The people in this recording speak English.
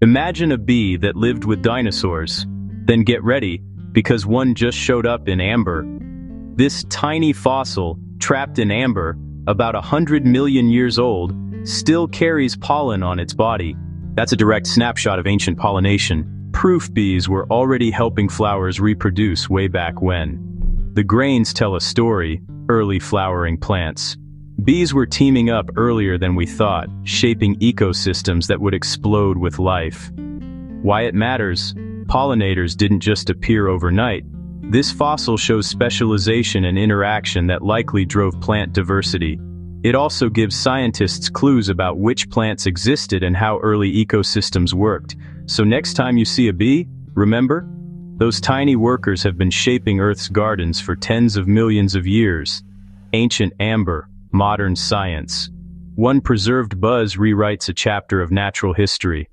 Imagine a bee that lived with dinosaurs. Then get ready, because one just showed up in amber. This tiny fossil, trapped in amber, about a hundred million years old, still carries pollen on its body. That's a direct snapshot of ancient pollination. Proof bees were already helping flowers reproduce way back when. The grains tell a story, early flowering plants. Bees were teaming up earlier than we thought, shaping ecosystems that would explode with life. Why it matters? Pollinators didn't just appear overnight. This fossil shows specialization and interaction that likely drove plant diversity. It also gives scientists clues about which plants existed and how early ecosystems worked. So next time you see a bee, remember? Those tiny workers have been shaping Earth's gardens for tens of millions of years. Ancient amber, modern science. One preserved buzz rewrites a chapter of natural history.